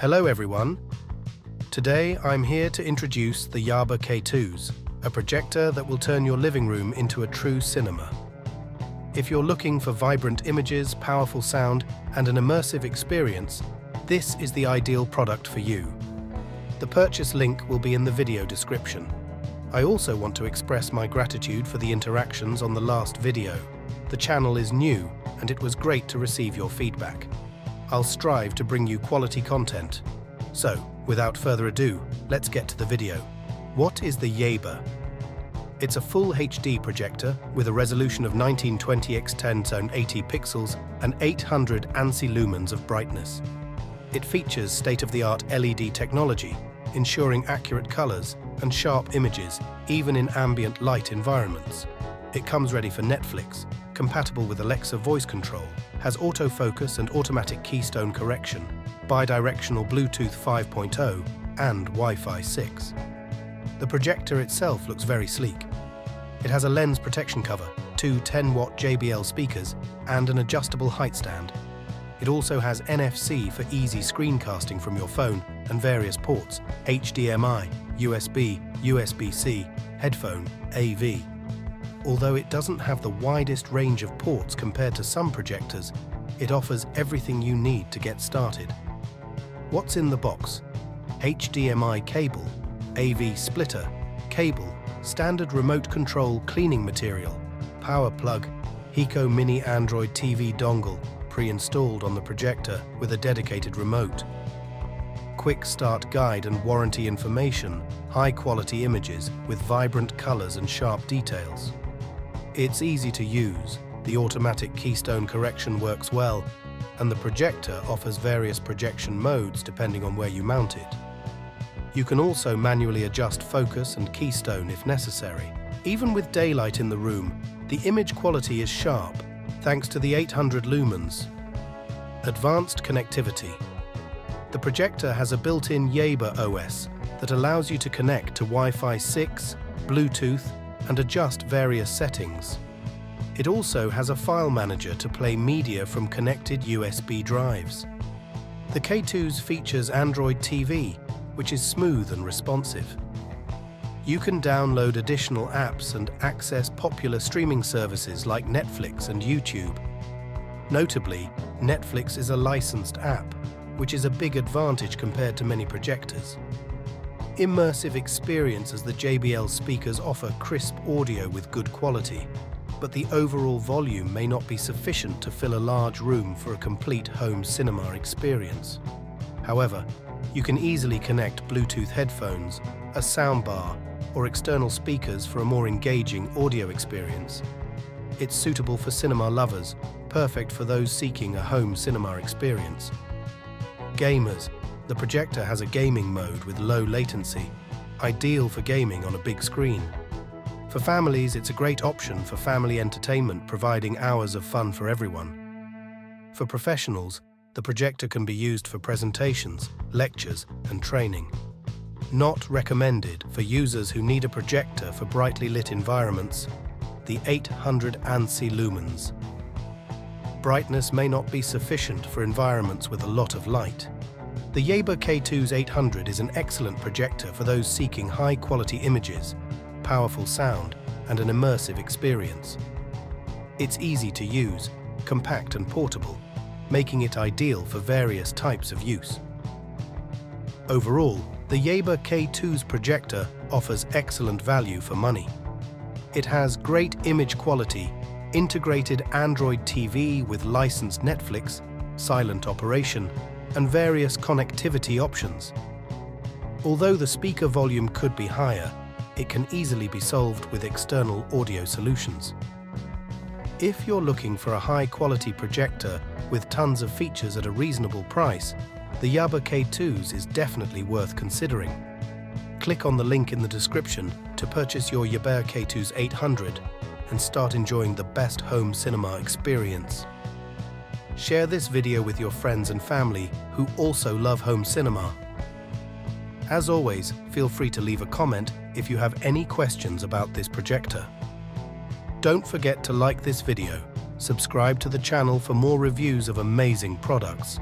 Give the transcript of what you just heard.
Hello everyone. Today I'm here to introduce the Yaber K2s, a projector that will turn your living room into a true cinema. If you're looking for vibrant images, powerful sound, and an immersive experience, this is the ideal product for you. The purchase link will be in the video description. I also want to express my gratitude for the interactions on the last video. The channel is new, and it was great to receive your feedback. I'll strive to bring you quality content. So, without further ado, let's get to the video. What is the Yaber? It's a full HD projector with a resolution of 1920 x 1080 pixels and 800 ANSI lumens of brightness. It features state-of-the-art LED technology, ensuring accurate colors and sharp images even in ambient light environments. It comes ready for Netflix, compatible with Alexa voice control, has autofocus and automatic keystone correction, bidirectional Bluetooth 5.0 and Wi-Fi 6. The projector itself looks very sleek. It has a lens protection cover, two 10-watt JBL speakers and an adjustable height stand. It also has NFC for easy screencasting from your phone and various ports, HDMI, USB, USB-C, headphone, AV, Although it doesn't have the widest range of ports compared to some projectors, it offers everything you need to get started. What's in the box? HDMI cable, AV splitter, cable, standard remote control cleaning material, power plug, Hako Mini Android TV dongle pre-installed on the projector with a dedicated remote. Quick start guide and warranty information, high quality images with vibrant colors and sharp details. It's easy to use, the automatic keystone correction works well, and the projector offers various projection modes depending on where you mount it. You can also manually adjust focus and keystone if necessary. Even with daylight in the room, the image quality is sharp, thanks to the 800 lumens. Advanced connectivity. The projector has a built-in Yaber OS that allows you to connect to Wi-Fi 6, Bluetooth, and adjust various settings. It also has a file manager to play media from connected USB drives. The K2s features Android TV, which is smooth and responsive. You can download additional apps and access popular streaming services like Netflix and YouTube. Notably, Netflix is a licensed app, which is a big advantage compared to many projectors immersive experience as the JBL speakers offer crisp audio with good quality, but the overall volume may not be sufficient to fill a large room for a complete home cinema experience. However, you can easily connect Bluetooth headphones, a soundbar, or external speakers for a more engaging audio experience. It's suitable for cinema lovers, perfect for those seeking a home cinema experience. Gamers, the projector has a gaming mode with low latency, ideal for gaming on a big screen. For families, it's a great option for family entertainment, providing hours of fun for everyone. For professionals, the projector can be used for presentations, lectures, and training. Not recommended for users who need a projector for brightly lit environments, the 800 ANSI lumens. Brightness may not be sufficient for environments with a lot of light. The Yaber K2s 800 is an excellent projector for those seeking high-quality images, powerful sound, and an immersive experience. It's easy to use, compact and portable, making it ideal for various types of use. Overall, the Yaber K2s projector offers excellent value for money. It has great image quality, integrated Android TV with licensed Netflix, silent operation, and various connectivity options. Although the speaker volume could be higher, it can easily be solved with external audio solutions. If you're looking for a high-quality projector with tons of features at a reasonable price, the Yaber K2s is definitely worth considering. Click on the link in the description to purchase your Yaber K2s 800 and start enjoying the best home cinema experience. Share this video with your friends and family who also love home cinema. As always, feel free to leave a comment if you have any questions about this projector. Don't forget to like this video, subscribe to the channel for more reviews of amazing products,